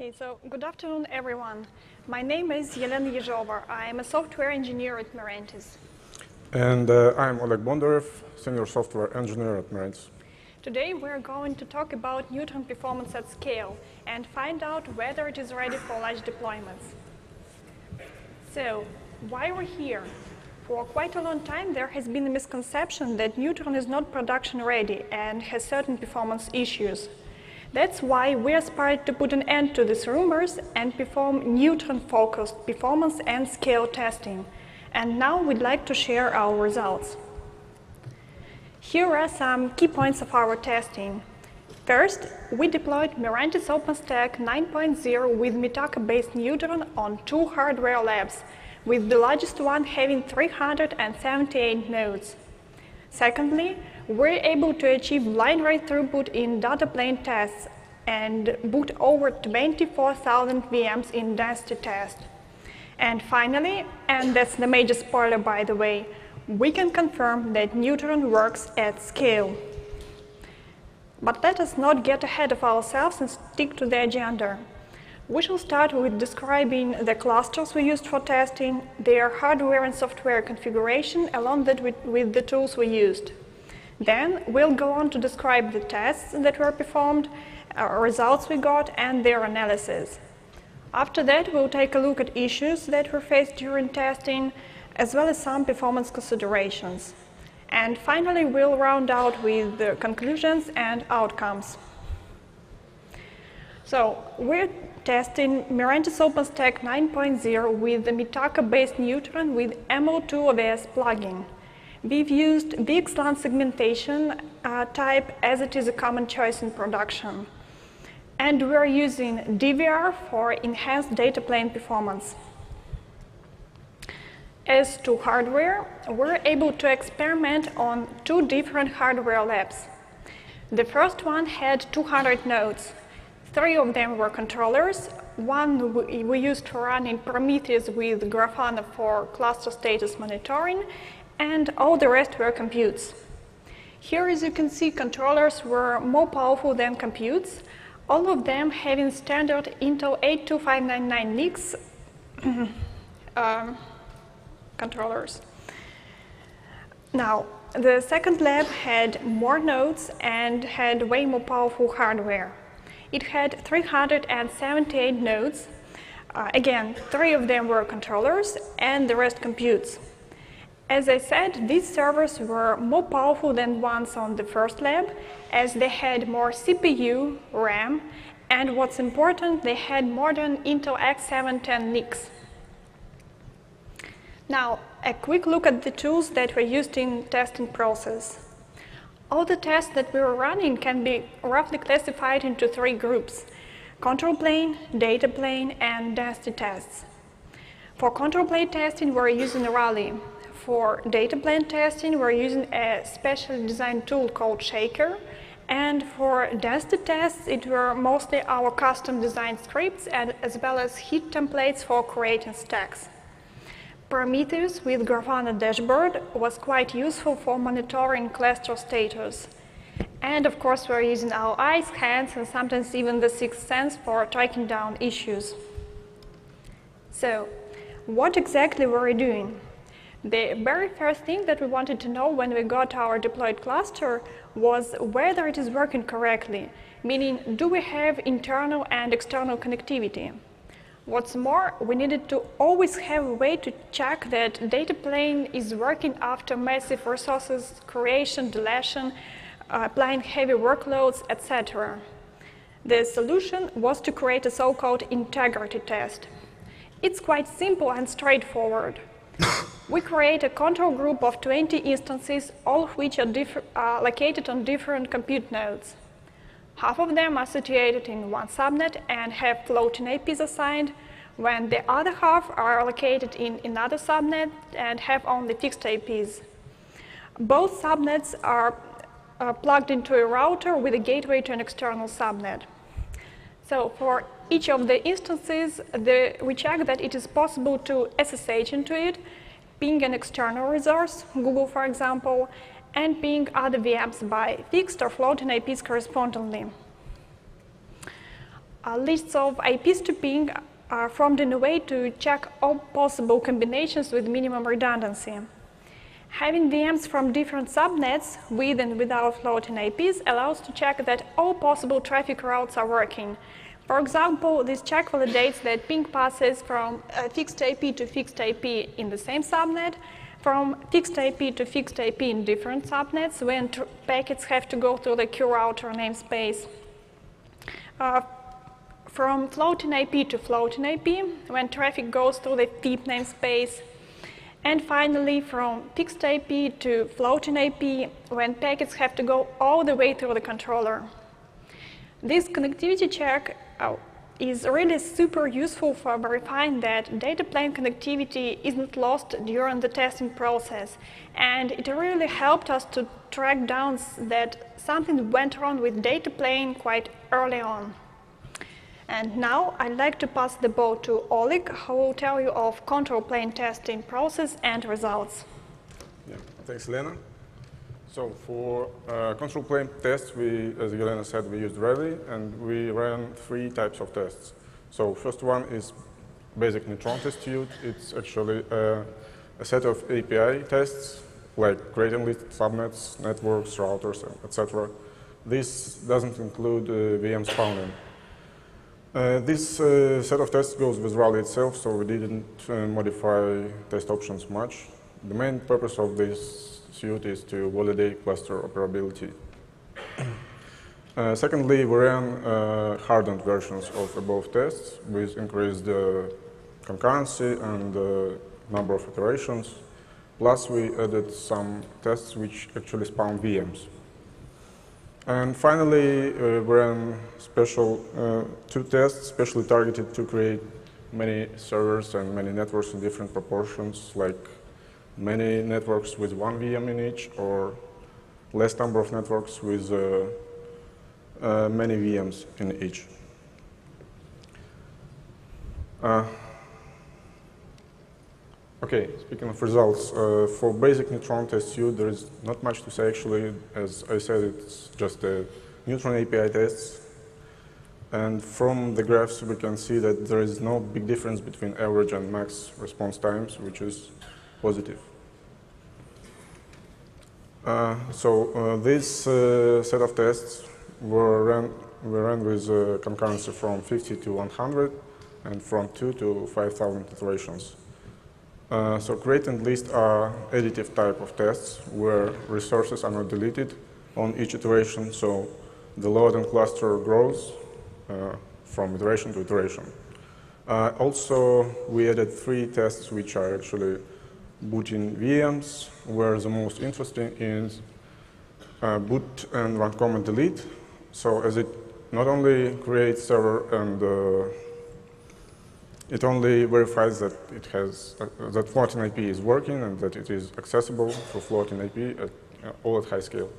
Okay, so good afternoon, everyone. My name is Elena Ezhova. I am a software engineer at Mirantis. And uh, I'm Oleg Bondarev, senior software engineer at Mirantis. Today we're going to talk about Neutron performance at scale and find out whether it is ready for large deployments. So, why we're here? For quite a long time there has been a misconception that Neutron is not production ready and has certain performance issues. That's why we aspired to put an end to these rumors and perform neutron-focused performance and scale testing. And now we'd like to share our results. Here are some key points of our testing. First, we deployed Mirantis OpenStack 9.0 with Mitaka-based Neutron on two hardware labs, with the largest one having 378 nodes. Secondly, we're able to achieve line rate throughput in data plane tests and boot over 24,000 VMs in density test. And finally, and that's the major spoiler by the way, we can confirm that Neutron works at scale. But let us not get ahead of ourselves and stick to the agenda. We shall start with describing the clusters we used for testing, their hardware and software configuration, along with, with the tools we used. Then we'll go on to describe the tests that were performed, uh, our results we got, and their analysis. After that, we'll take a look at issues that were faced during testing, as well as some performance considerations. And finally, we'll round out with the conclusions and outcomes. So we're testing Mirantis OpenStack 9.0 with the Mitaka-based Neutron with ML2 OVS plugin. We've used VXLAN segmentation uh, type as it is a common choice in production. And we're using DVR for enhanced data plane performance. As to hardware, we're able to experiment on two different hardware labs. The first one had 200 nodes. Three of them were controllers. One we used for running Prometheus with Grafana for cluster status monitoring, and all the rest were computes. Here, as you can see, controllers were more powerful than computes, all of them having standard Intel 82599 NICs um, controllers. Now, the second lab had more nodes and had way more powerful hardware. It had 378 nodes. Uh, again, three of them were controllers and the rest computes. As I said, these servers were more powerful than ones on the first lab, as they had more CPU, RAM, and what's important, they had modern Intel X710 NICs. Now, a quick look at the tools that were used in testing process. All the tests that we were running can be roughly classified into three groups, control plane, data plane, and density tests. For control plane testing, we're using Rally, for data plane testing, we're using a specially designed tool called Shaker. And for density tests, it were mostly our custom designed scripts and as well as heat templates for creating stacks. Prometheus with Grafana dashboard was quite useful for monitoring cluster status. And of course, we're using our eyes, hands, and sometimes even the sixth sense for tracking down issues. So, what exactly were we doing? The very first thing that we wanted to know when we got our deployed cluster was whether it is working correctly, meaning do we have internal and external connectivity. What's more, we needed to always have a way to check that data plane is working after massive resources creation, deletion, uh, applying heavy workloads, etc. The solution was to create a so-called integrity test. It's quite simple and straightforward. we create a control group of 20 instances, all of which are, are located on different compute nodes. Half of them are situated in one subnet and have floating IPs assigned, when the other half are located in another subnet and have only fixed IPs. Both subnets are uh, plugged into a router with a gateway to an external subnet. So for each of the instances, the, we check that it is possible to SSH into it, ping an external resource, Google for example, and ping other VMs by fixed or floating IPs correspondingly. uh, lists of IPs to ping are formed in a way to check all possible combinations with minimum redundancy. Having VMs from different subnets with and without floating IPs allows to check that all possible traffic routes are working. For example, this check validates that ping passes from a fixed IP to fixed IP in the same subnet, from fixed IP to fixed IP in different subnets when packets have to go through the QRouter namespace. Uh, from floating IP to floating IP when traffic goes through the FIP namespace. And finally, from fixed IP to floating IP when packets have to go all the way through the controller. This connectivity check uh, is really super useful for verifying that data plane connectivity isn't lost during the testing process. And it really helped us to track down that something went wrong with data plane quite early on. And now I'd like to pass the ball to Oleg, who will tell you of control plane testing process and results. Yeah, thanks, Lena. So for uh, control plane tests, we, as Elena said, we used Rally, and we ran three types of tests. So first one is basic neutron test suite. It's actually uh, a set of API tests, like creating list subnets, networks, routers, etc. This doesn't include uh, VM spawning. Uh, this uh, set of tests goes with Rally itself, so we didn't uh, modify test options much. The main purpose of this suite is to validate cluster operability. Uh, secondly, we ran uh, hardened versions of above tests with increased concurrency and number of iterations. Plus, we added some tests which actually spawn VMs. And finally, uh, we ran special uh, two tests, specially targeted to create many servers and many networks in different proportions, like many networks with one VM in each, or less number of networks with uh, uh many VMs in each. Uh, Okay, speaking of results, uh, for basic neutron test suite, there is not much to say actually. As I said, it's just a neutron API tests. And from the graphs, we can see that there is no big difference between average and max response times, which is positive. Uh, so uh, this uh, set of tests were ran, were ran with concurrency from 50 to 100 and from 2 to 5,000 iterations. Uh, so create and list are additive type of tests where resources are not deleted on each iteration, so the load and cluster grows uh, from iteration to iteration. Uh, also, we added three tests which are actually booting VMs, where the most interesting is uh, boot and run command delete. So as it not only creates server and uh, it only verifies that it has uh, that floating IP is working and that it is accessible through floating IP at, uh, all at high scale.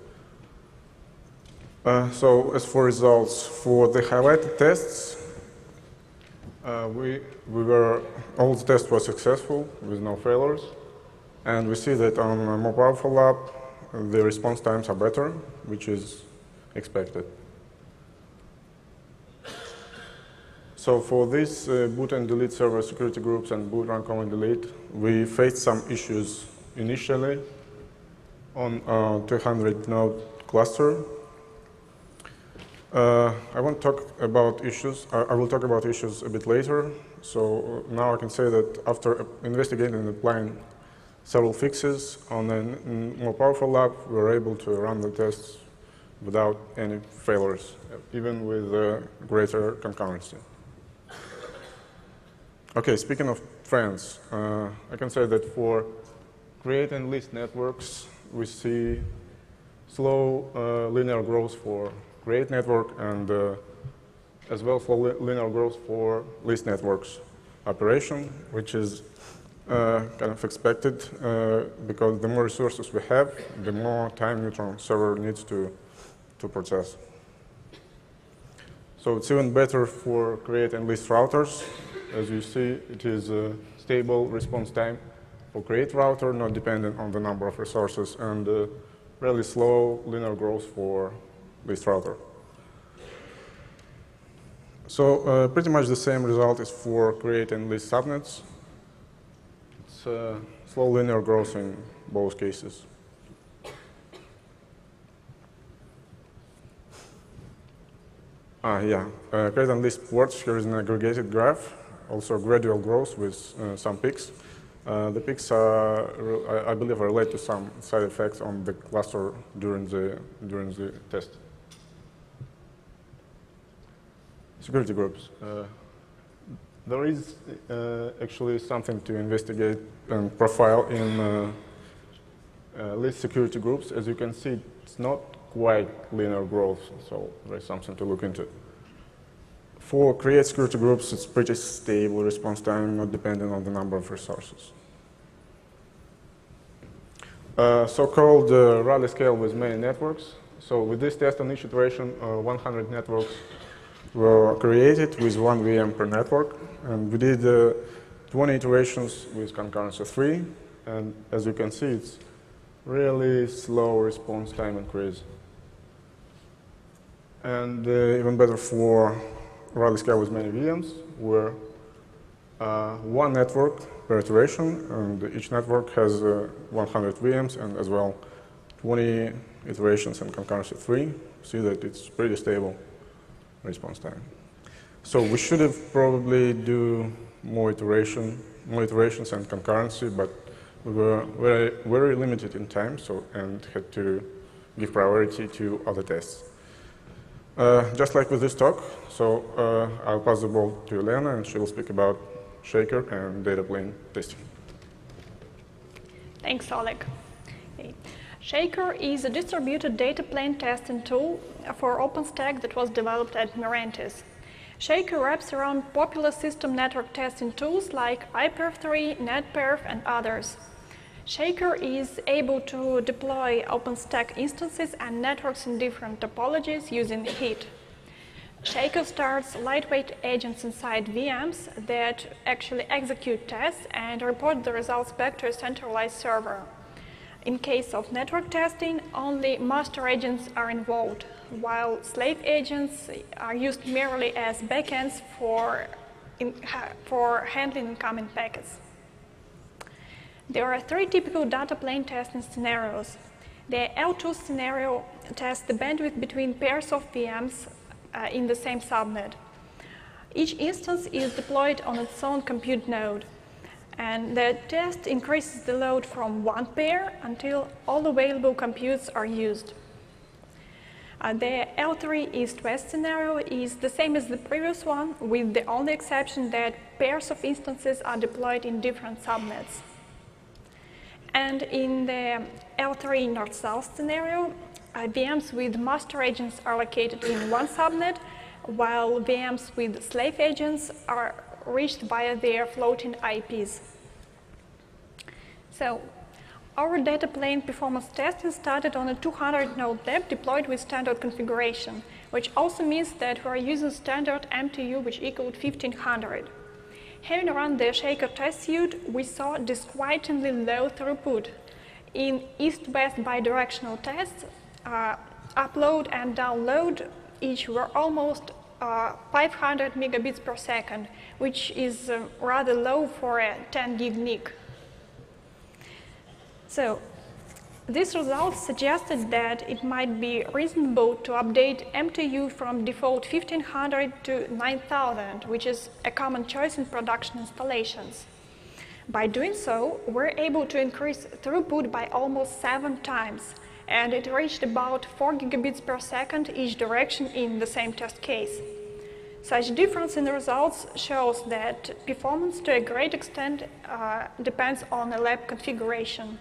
Uh, so as for results, for the highlighted tests, uh, we, we were, all the tests were successful with no failures. And we see that on a more powerful lab, the response times are better, which is expected. So for this uh, boot and delete server security groups and boot run command delete, we faced some issues initially on a 200 node cluster. Uh, I won't talk about issues. I, I, will talk about issues a bit later. So now I can say that after investigating and applying several fixes on a more powerful lab, we were able to run the tests without any failures, even with uh, greater concurrency. Okay, speaking of trends, uh, I can say that for create and list networks, we see slow uh, linear growth for create network and uh, as well for li linear growth for list networks operation, which is kind of expected uh, because the more resources we have, the more time neutron server needs to, to process. So it's even better for create and list routers as you see, it is a stable response time for create router, not dependent on the number of resources, and uh, really slow linear growth for list router. So uh, pretty much the same result is for create and list subnets. It's uh, slow linear growth in both cases. Ah, yeah, uh, and list ports, here is an aggregated graph, also gradual growth with uh, some peaks. Uh, the peaks, are, I, believe, relate to some side effects on the cluster during the, during the test. Security groups. There is uh, actually something to investigate and profile in uh, uh, list security groups. As you can see, it's not quite linear growth, so there's something to look into. For create security groups, it's pretty stable response time, not dependent on the number of resources. Uh, so-called uh, Rally scale with many networks. So with this test on each iteration, uh, 100 networks were created with one VM per network. And we did uh, 20 iterations with concurrency 3. And as you can see, it's really slow response time increase. And uh, even better for Rally scale with many VMs, where uh, one network per iteration, and each network has uh, 100 VMs and as well 20 iterations and concurrency 3. See that it's pretty stable response time. So we should have probably do more iteration, more iterations and concurrency, but we were very, very limited in time, so and had to give priority to other tests. Uh, just like with this talk, so uh, I'll pass the ball to Elena, and she will speak about Shaker and data plane testing. Thanks, Oleg. Shaker is a distributed data plane testing tool for OpenStack that was developed at Mirantis. Shaker wraps around popular system network testing tools like iPerf3, NetPerf, and others. Shaker is able to deploy OpenStack instances and networks in different topologies using HEAT. Shaker starts lightweight agents inside VMs that actually execute tests and report the results back to a centralized server. In case of network testing, only master agents are involved, while slave agents are used merely as backends for, in, for handling incoming packets. There are three typical data plane testing scenarios. The L2 scenario tests the bandwidth between pairs of VMs uh, in the same subnet. Each instance is deployed on its own compute node, and the test increases the load from one pair until all available computes are used. Uh, the L3 east-west scenario is the same as the previous one, with the only exception that pairs of instances are deployed in different subnets. And in the L3 north-south scenario, uh, VMs with master agents are located in one subnet, while VMs with slave agents are reached via their floating IPs. So our data plane performance testing started on a 200 node lab deployed with standard configuration, which also means that we are using standard MTU which equaled 1500. Having run the Shaker test suite, we saw disquietingly low throughput. In east-west bidirectional tests, uh, upload and download each were almost uh, 500 megabits per second, which is uh, rather low for a 10 gig NIC. So these results suggested that it might be reasonable to update MTU from default 1500 to 9000, which is a common choice in production installations. By doing so, we're able to increase throughput by almost seven times, and it reached about 4 gigabits per second each direction in the same test case. Such difference in the results shows that performance to a great extent uh, depends on the lab configuration.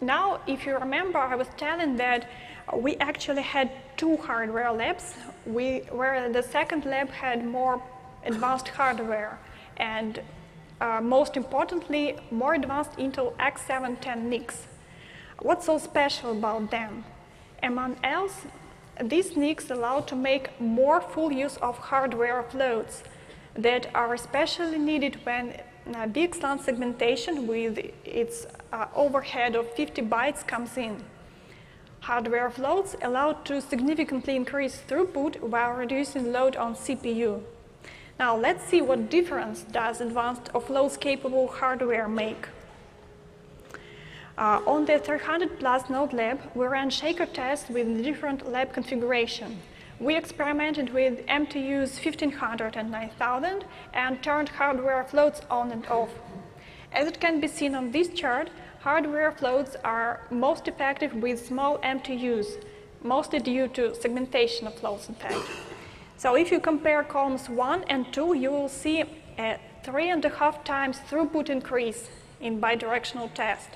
Now, if you remember, I was telling that we actually had two hardware labs, we, where the second lab had more advanced hardware and uh, most importantly, more advanced Intel X710 NICs. What's so special about them? Among else, these NICs allow to make more full use of hardware offloads that are especially needed when uh, VXLAN segmentation with its uh, overhead of 50 bytes comes in. Hardware offloads allowed to significantly increase throughput while reducing load on CPU. Now let's see what difference does advanced offloads capable hardware make. Uh, on the 300 plus node lab, we ran shaker tests with different lab configuration. We experimented with MTUs 1500 and 9000 and turned hardware offloads on and off. As it can be seen on this chart, hardware offloads are most effective with small MTUs, mostly due to segmentation offloads in fact. So if you compare columns 1 and 2, you will see a three and a half times throughput increase in bidirectional test.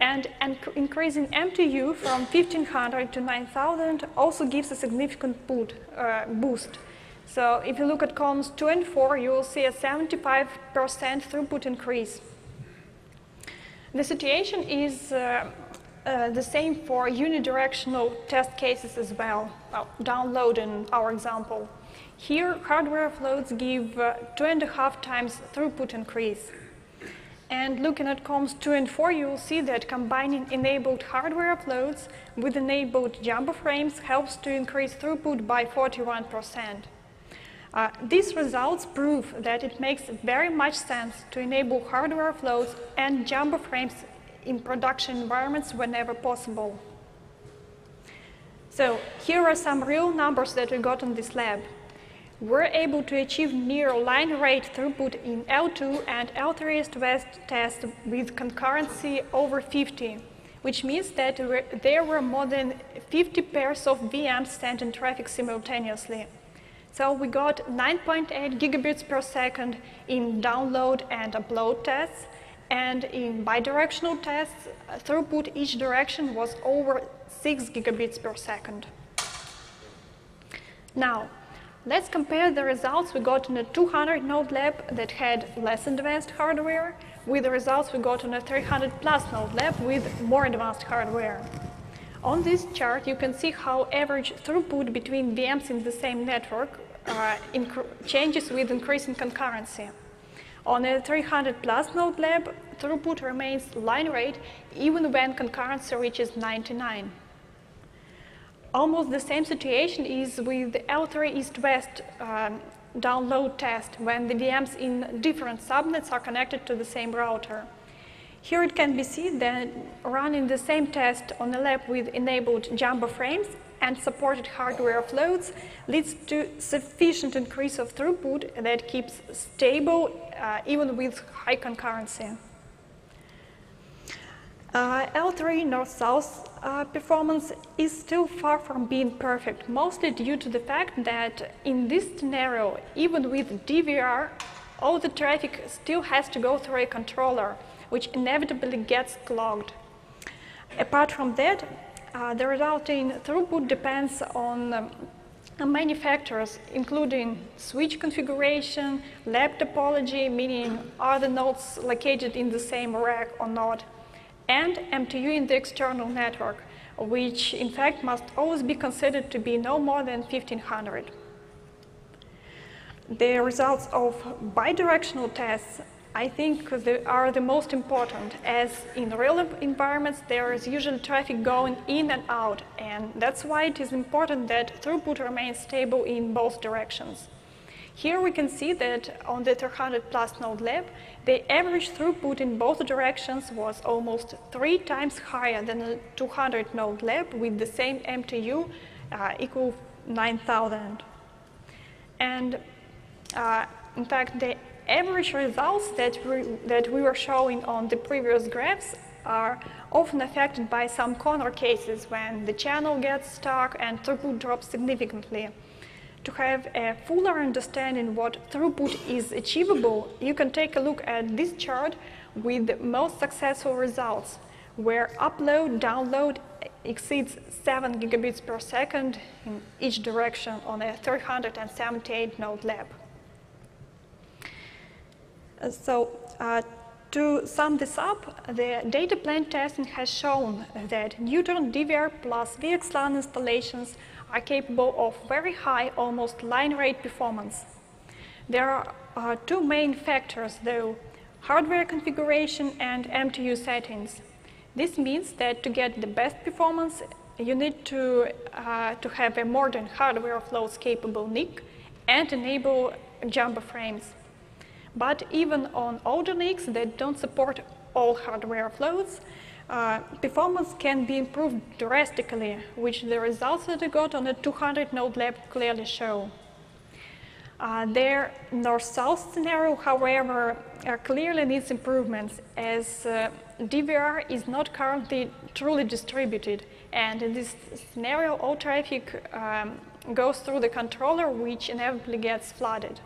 And an increasing MTU from 1500 to 9000 also gives a significant boot, uh, boost. So if you look at columns 2 and 4, you will see a 75% throughput increase. The situation is uh, uh, the same for unidirectional test cases as well, well download in our example. Here, hardware offloads give uh, two and a half times throughput increase. And looking at columns 2 and 4, you will see that combining enabled hardware offloads with enabled jumbo frames helps to increase throughput by 41%. Uh, these results prove that it makes very much sense to enable hardware offloads and jumbo frames in production environments whenever possible. So here are some real numbers that we got on this lab. We're able to achieve near line rate throughput in L2 and L3 east-west tests with concurrency over 50, which means that there were more than 50 pairs of VMs sent in traffic simultaneously. So we got 9.8 gigabits per second in download and upload tests, and in bidirectional tests, throughput each direction was over 6 gigabits per second. Now, let's compare the results we got in a 200 node lab that had less advanced hardware with the results we got in a 300 plus node lab with more advanced hardware. On this chart, you can see how average throughput between VMs in the same network uh, changes with increasing concurrency. On a 300 plus node lab, throughput remains line rate even when concurrency reaches 99. Almost the same situation is with the L3 east-west um, download test when the VMs in different subnets are connected to the same router. Here it can be seen that running the same test on a lab with enabled jumbo frames and supported hardware offloads leads to sufficient increase of throughput that keeps stable uh, even with high concurrency. Uh, L3 north-south uh, performance is still far from being perfect, mostly due to the fact that in this scenario, even with DVR, all the traffic still has to go through a controller, which inevitably gets clogged. Apart from that, uh, the resulting throughput depends on um, many factors, including switch configuration, lab topology, meaning are the nodes located in the same rack or not, and MTU in the external network, which in fact must always be considered to be no more than 1500. The results of bidirectional tests I think are the most important as in real environments there is usually traffic going in and out and that's why it is important that throughput remains stable in both directions. Here we can see that on the 300 plus node lab, the average throughput in both directions was almost three times higher than the 200 node lab with the same MTU uh, equal 9,000. And uh, in fact, the average results that we, that we were showing on the previous graphs are often affected by some corner cases when the channel gets stuck and throughput drops significantly. To have a fuller understanding what throughput is achievable, you can take a look at this chart with the most successful results, where upload, download exceeds 7 gigabits per second in each direction on a 378 node lab. So uh, to sum this up, the data plane testing has shown that Neutron DVR plus VXLAN installations are capable of very high, almost line rate performance. There are uh, two main factors though, hardware configuration and MTU settings. This means that to get the best performance, you need to, uh, to have a modern hardware offloads capable NIC and enable jumbo frames. But even on older NICs that don't support all hardware offloads, uh, performance can be improved drastically, which the results that I got on the 200 node lab clearly show. Uh, their north-south scenario, however, uh, clearly needs improvements as uh, DVR is not currently truly distributed. And in this scenario, all traffic um, goes through the controller, which inevitably gets flooded.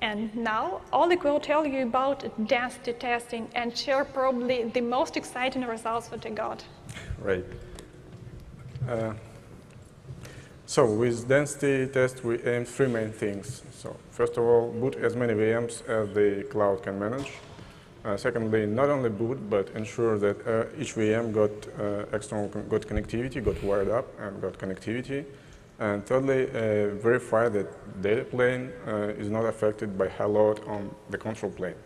And now, Oleg will tell you about density testing and share probably the most exciting results that I got. Right. Uh, so with density test, we aim three main things. So first of all, boot as many VMs as the cloud can manage. Uh, secondly, not only boot, but ensure that uh, each VM got uh, external con got connectivity, got wired up, and got connectivity. And thirdly, uh, verify that data plane uh, is not affected by high load on the control plane.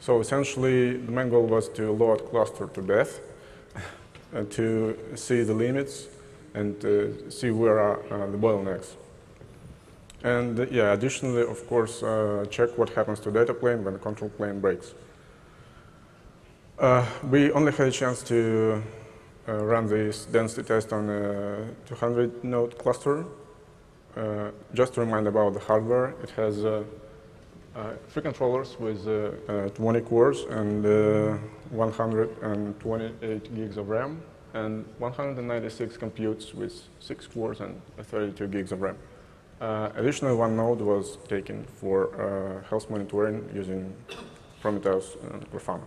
So essentially, the main goal was to load cluster to death, and to see the limits, and uh, see where are uh, the bottlenecks. And uh, yeah, additionally, of course, uh, check what happens to data plane when the control plane breaks. we only had a chance to uh, run this density test on a 200 node cluster. Uh, just to remind about the hardware, it has uh, three controllers with 20 cores and 128 gigs of RAM and 196 computes with 6 cores and 32 gigs of RAM. Uh, additionally, one node was taken for uh, health monitoring using Prometheus and Grafana.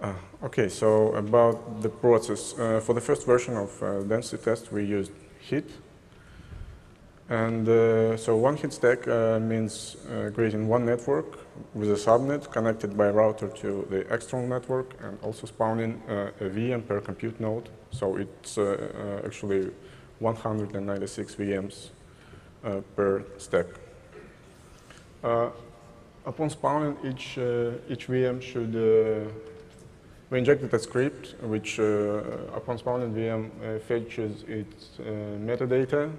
Uh, okay, so about the process. Uh, for the first version of uh, density test, we used HEAT. And uh, so one heat stack uh, means uh, creating one network with a subnet connected by a router to the external network and also spawning a VM per compute node. So it's actually 196 VMs per stack. upon spawning, each, each VM should we injected a script which, uh, upon spawning VM, uh, fetches its uh, metadata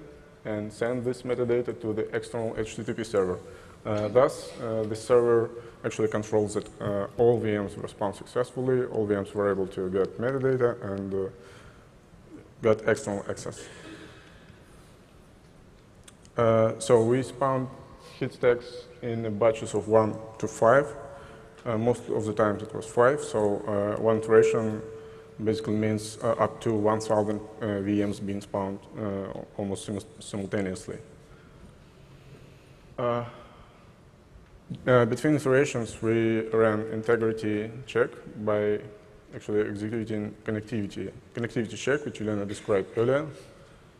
and sends this metadata to the external HTTP server. thus, the server actually controls that all VMs respond successfully, all VMs were able to get metadata and get external access. Uh, so we spawned heat stacks in batches of 1 to 5. Uh, most of the times it was five, so uh, one iteration basically means uh, up to 1,000 uh, VMs being spawned uh, almost sim simultaneously. between iterations, we ran integrity check by actually executing connectivity, connectivity check, which Elena described earlier.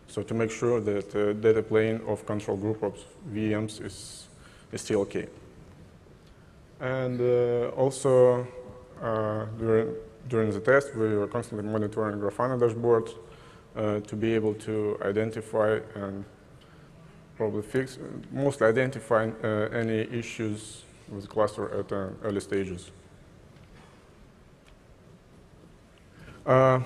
So to make sure that the data plane of control group of VMs is, is still okay. And uh, also uh, during, during the test, we were constantly monitoring Grafana dashboards uh, to be able to identify and probably fix, mostly identify any issues with the cluster at early stages. Uh,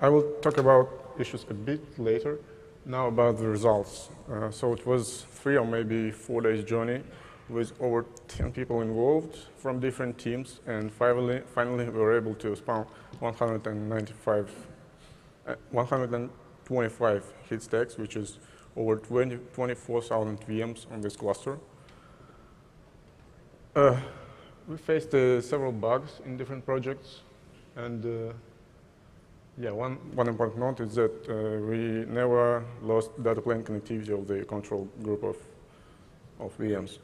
I will talk about issues a bit later. Now about the results. Uh, so it was three or maybe four days journey with over 10 people involved from different teams, and finally, finally we were able to spawn 195, uh, 125 heat stacks, which is over 20, 24,000 VMs on this cluster. Uh, we faced uh, several bugs in different projects, and uh, yeah, one, one important note is that uh, we never lost data plane connectivity of the control group of, of VMs.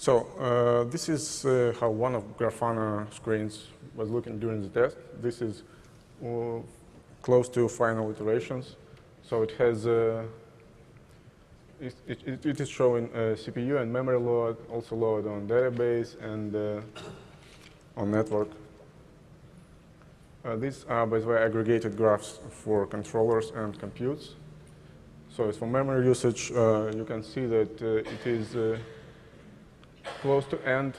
So uh, this is uh, how one of Grafana screens was looking during the test. This is uh, close to final iterations. So it has, uh, it, it, it is showing uh, CPU and memory load, also load on database and uh, on network. these are, by the way, aggregated graphs for controllers and computes. So as for memory usage, you can see that it is close to end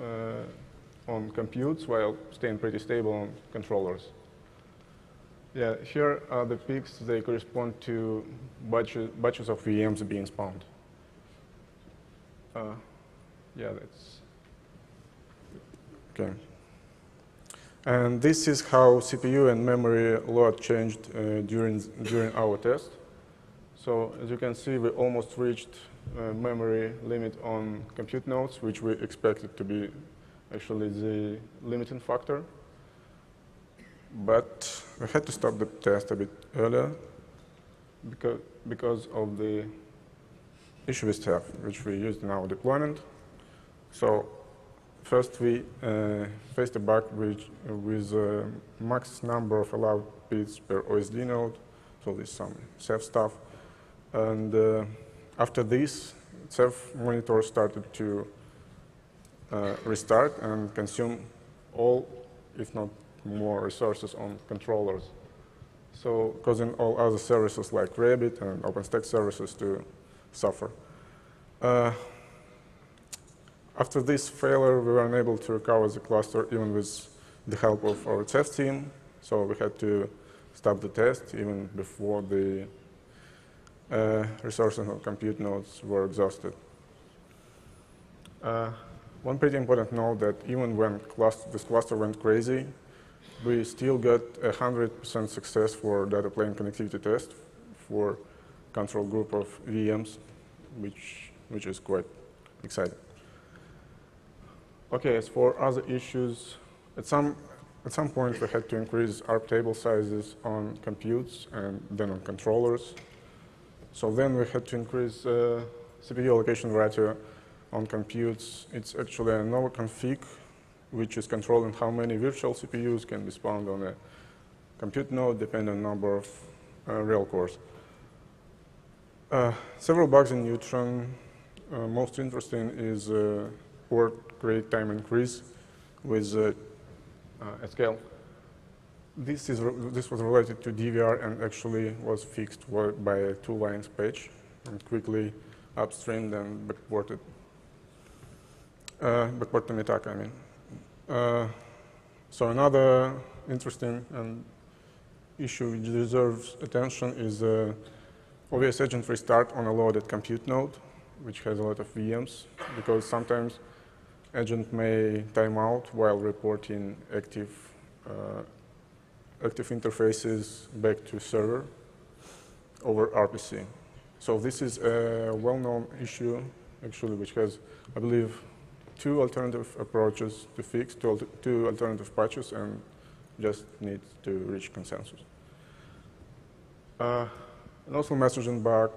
uh, on computes while staying pretty stable on controllers. Yeah, here are the peaks. They correspond to batches, batches of VMs being spawned. Uh, yeah, that's okay. And this is how CPU and memory load changed uh, during, during our test. So as you can see, we almost reached uh, memory limit on compute nodes, which we expected to be actually the limiting factor. But we had to stop the test a bit earlier because, because of the issue with Ceph, which we used in our deployment. So First, we uh, faced a bug which, with max number of allowed bits per OSD node, so there's some Ceph stuff. And uh, after this, Ceph monitor started to uh, restart and consume all, if not more, resources on controllers. So causing all other services like Rabbit and OpenStack services to suffer. Uh, after this failure, we were unable to recover the cluster even with the help of our test team. So we had to stop the test even before the uh, resources on compute nodes were exhausted. Uh, one pretty important note that even when cluster, this cluster went crazy, we still got a 100% success for data plane connectivity test for control group of VMs, which, which is quite exciting. Okay, as for other issues, at some, at some point we had to increase ARP table sizes on computes and then on controllers. So then we had to increase uh, CPU allocation ratio on computes. It's actually a Nova config, which is controlling how many virtual CPUs can be spawned on a compute node depending on number of uh, real cores. Uh, several bugs in Neutron. Uh, most interesting is uh, port create time increase with uh, uh, a scale. This, is this was related to DVR and actually was fixed by a two lines patch and quickly upstreamed and backported. Uh, backport to Mitaka, I mean. Uh, so another interesting and issue which deserves attention is uh, OVS agent restart on a loaded compute node, which has a lot of VMs, because sometimes agent may time out while reporting active, uh, active interfaces back to server over RPC. So this is a well-known issue, actually, which has, I believe, two alternative approaches to fix, two, al two alternative patches, and just needs to reach consensus. Uh, and also messaging bug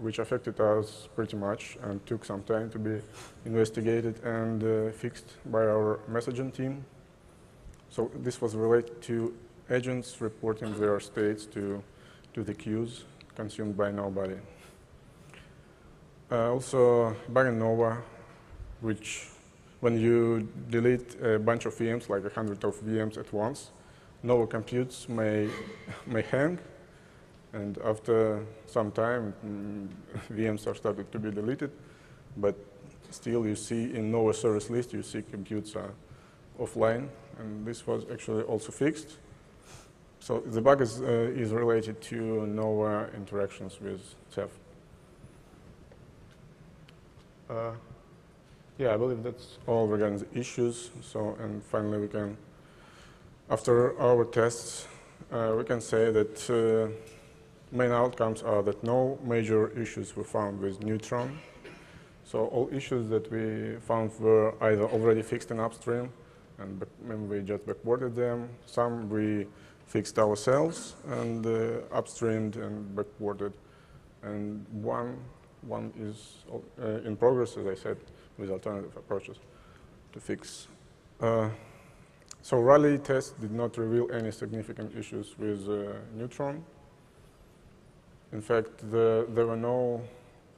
which affected us pretty much and took some time to be investigated and uh, fixed by our messaging team. So this was related to agents reporting their states to, to the queues consumed by nobody. Uh, also, Nova, which when you delete a bunch of VMs, like a hundred of VMs at once, Nova computes may, may hang and after some time, mm, VMs are started to be deleted, but still you see in Nova service list, you see computes are offline, and this was actually also fixed. So the bug is, uh, is related to no interactions with Ceph. Uh, yeah, I believe that's all regarding the issues. So, and finally we can, after our tests, uh, we can say that uh, main outcomes are that no major issues were found with Neutron. So all issues that we found were either already fixed in upstream, and maybe we just backported them. Some we fixed ourselves and uh, upstreamed and backported. And one, one is uh, in progress, as I said, with alternative approaches to fix. Uh, so Rally test did not reveal any significant issues with uh, Neutron. In fact, the, there were no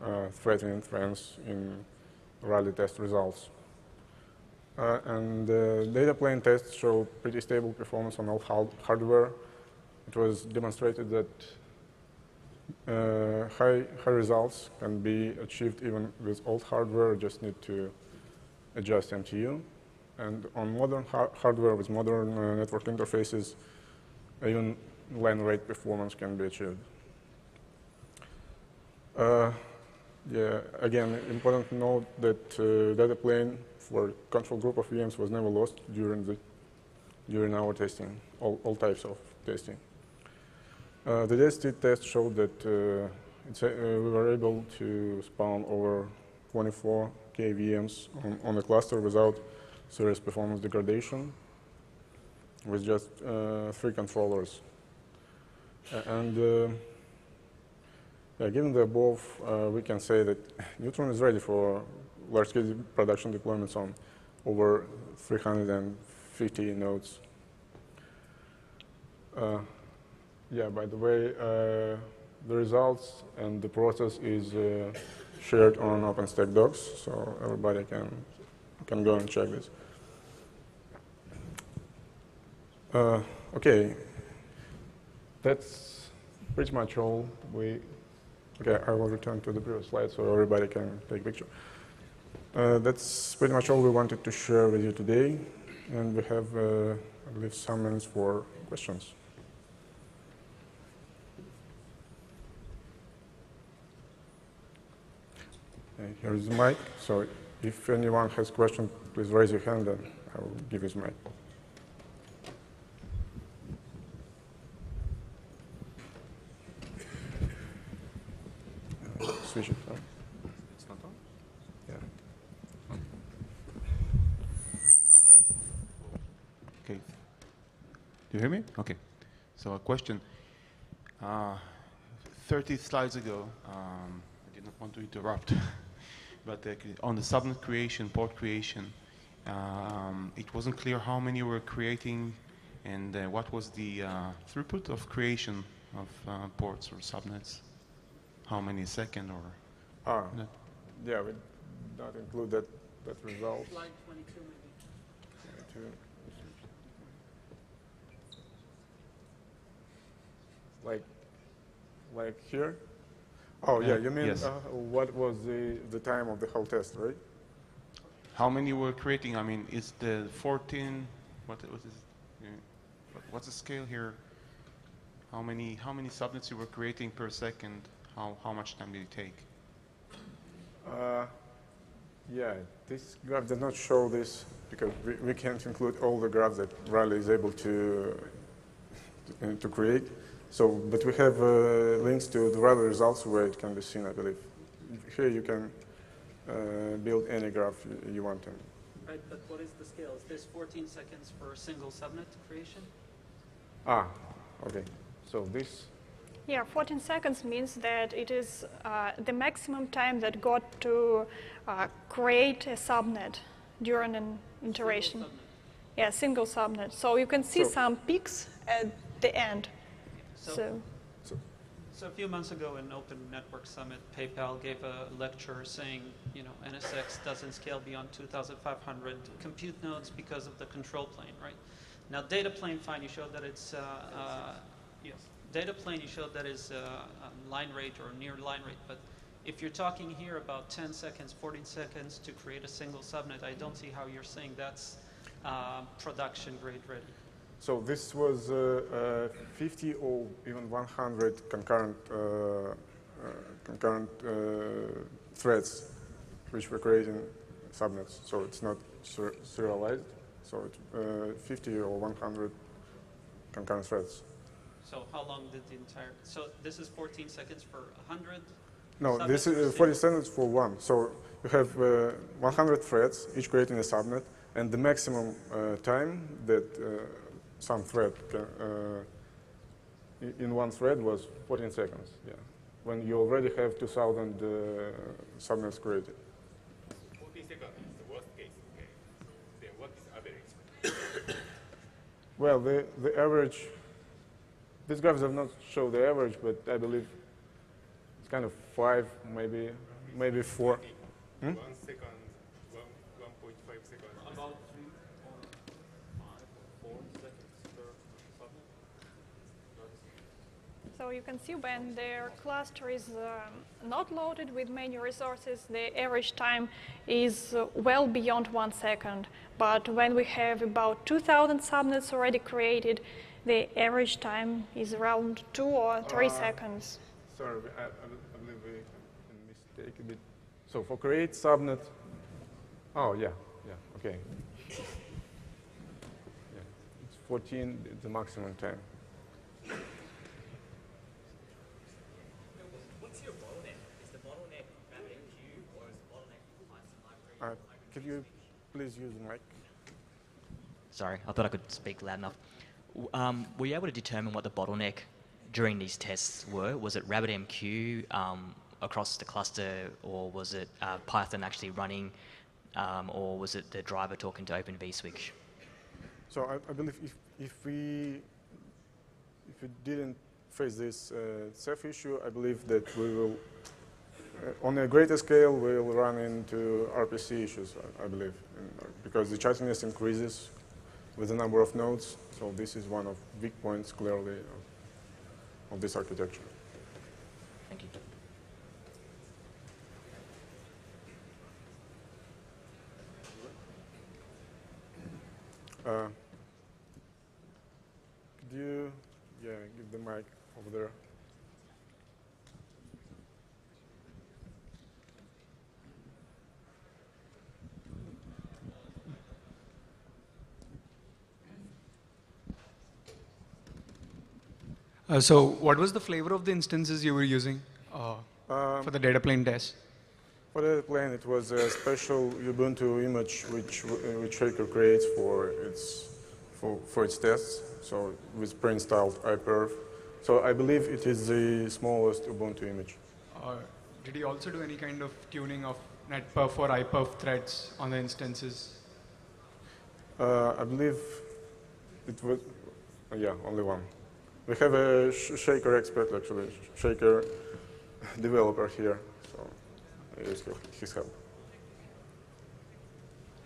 uh, threatening trends in rally test results. Uh, and the data plane tests showed pretty stable performance on all hardware. It was demonstrated that uh, high, high results can be achieved even with old hardware, just need to adjust MTU. And on modern har hardware with modern uh, network interfaces, even line rate performance can be achieved. Uh, yeah, again, important to note that uh, data plane for control group of VMs was never lost during the during our testing, all, all types of testing. Uh, the DST test showed that uh, uh, we were able to spawn over 24 KVMs on, on the cluster without serious performance degradation with just uh, three controllers. and uh, yeah, given the above, uh, we can say that Neutron is ready for large-scale production deployments on over 350 nodes. Uh, yeah, by the way, uh, the results and the process is uh, shared on OpenStack docs, so everybody can can go and check this. Uh, okay, that's pretty much all. We okay. I will return to the previous slide so everybody can take a picture. Uh, that's pretty much all we wanted to share with you today, and we have, uh, believe, some minutes for questions. here is the mic. So if anyone has questions, please raise your hand and I will give you the mic. switch it. Sorry. It's not on? Yeah. Okay. Do you hear me? Okay. So a question. Uh, 30 slides ago, um, I did not want to interrupt. but uh, on the subnet creation, port creation, um, it wasn't clear how many were creating and uh, what was the uh, throughput of creation of uh, ports or subnets. How many second or? Ah, yeah, we don't include that, that result. Slide 22 maybe. 22. Like, like here? Oh, yeah, you mean yes. uh, what was the, the time of the whole test, right? How many were creating? I mean, is the 14, what was this? What's the scale here? How many, how many subnets you were creating per second? How, how much time did it take? Uh, yeah, this graph does not show this because we, we can't include all the graphs that Rally is able to, to, to create. So, but we have uh, links to the Rally results where it can be seen, I believe. Here you can uh, build any graph you, you want to. Right, but what is the scale? Is this 14 seconds for a single subnet creation? Ah, okay. So this, Yeah, 14 seconds means that it is uh, the maximum time that got to uh, create a subnet during an iteration. Single subnet. Yeah, single subnet. So you can see So- some peaks at the end. So, So, so a few months ago in Open Network Summit, PayPal gave a lecture saying, you know, NSX doesn't scale beyond 2,500 compute nodes because of the control plane, right? Now, data plane, fine, you showed that it's, uh, uh, yes, data plane, you showed that is uh, um, line rate or near line rate, but if you're talking here about 10 seconds, 14 seconds to create a single subnet, I don't see how you're saying that's uh, production grade ready. So this was uh, uh, 50 or even 100 concurrent, uh, uh, concurrent uh, threads which were creating subnets. So it's not ser- serialized. So it's uh, 50 or 100 concurrent threads. So how long did the entire, so this is 14 seconds for 100? No, Subnet this is uh, single? 40 standards for one. So you have uh, 100 threads, each creating a subnet, and the maximum uh, time that uh, some thread uh, in one thread was 14 seconds. Yeah, when you already have 2,000 uh, subnets created. 40 seconds is the worst case. Okay. Then what is average? Well, the the average. These graphs have not show the average, but I believe it's kind of five, maybe maybe four. Hmm? One second, one, 1.5 seconds. About three or five or four seconds per subnet? So you can see when their cluster is um, not loaded with many resources, the average time is uh, well beyond one second. But when we have about 2,000 subnets already created, the average time is around two or three Uh, seconds. Sorry, I, I, believe we can mistake a bit. So for create subnet, oh yeah, yeah, okay. Yeah, it's 14, the maximum time. What's your bottleneck? Is the bottleneck RabbitMQ or is the bottleneck Python library? Uh, could you please use the mic? Sorry, I thought I could speak loud enough. Um, were you able to determine what the bottleneck during these tests were? Was it RabbitMQ um, across the cluster, or was it uh, Python actually running, um, or was it the driver talking to Open vSwitch? So I, I believe if, if we if we didn't face this uh, Ceph issue, I believe that we will, on a greater scale, we will run into RPC issues, I, I believe, uh, because the chattiness increases with the number of nodes. So this is one of big points, clearly, of, of this architecture. Thank you. Uh, could you, yeah, give the mic over there? Uh, so, what was the flavor of the instances you were using uh, Um, for the data plane test? For the plane, it was a special Ubuntu image which which Shaker creates for its for, for its tests. So with pre-installed iPerf. So I believe it is the smallest Ubuntu image. Uh, did you also do any kind of tuning of netperf or iperf threads on the instances? Uh, I believe it was yeah only one. We have a sh- Shaker expert actually, sh- Shaker developer here. So I use his- his help.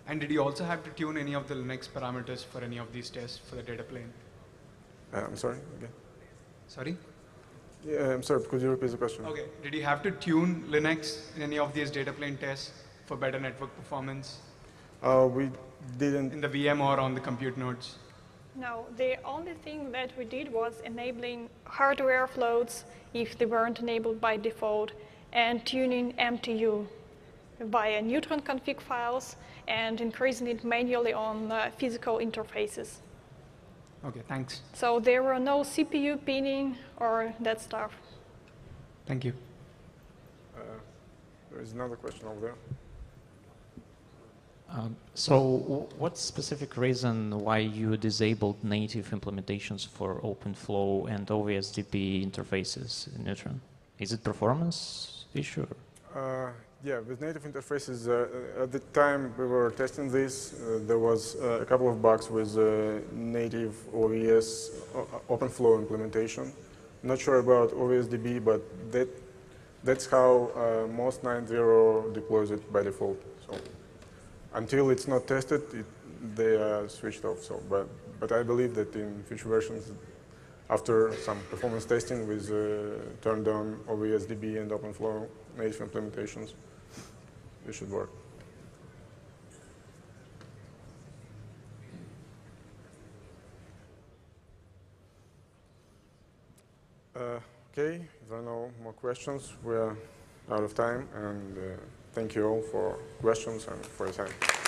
And did you also have to tune any of the Linux parameters for any of these tests for the data plane? Uh, I'm sorry. again. Sorry? Yeah, I'm sorry. Could you repeat the question? Okay. Did you have to tune Linux in any of these data plane tests for better network performance Uh, we didn't in the VM or on the compute nodes? No, the only thing that we did was enabling hardware offloads if they weren't enabled by default and tuning MTU via Neutron config files and increasing it manually on uh, physical interfaces. Okay, thanks. So there were no CPU pinning or that stuff. Thank you. Uh, there is another question over there. Um, so, what specific reason why you disabled native implementations for OpenFlow and OVSDB interfaces in Neutron? Is it performance issue? Uh, yeah, with native interfaces, uh, at the time we were testing this, uh, there was uh, a couple of bugs with uh, native OVS o- OpenFlow implementation. Not sure about OVSDB, but that that's how uh, MOS 9.0 deploys it by default. So until it's not tested, it, they are switched off. So, but but I believe that in future versions, after some performance testing with uh, turned on OVSDB and OpenFlow native implementations, it should work. Uh, okay, if there are no more questions, we're out of time, and uh, thank you all for questions and for your time.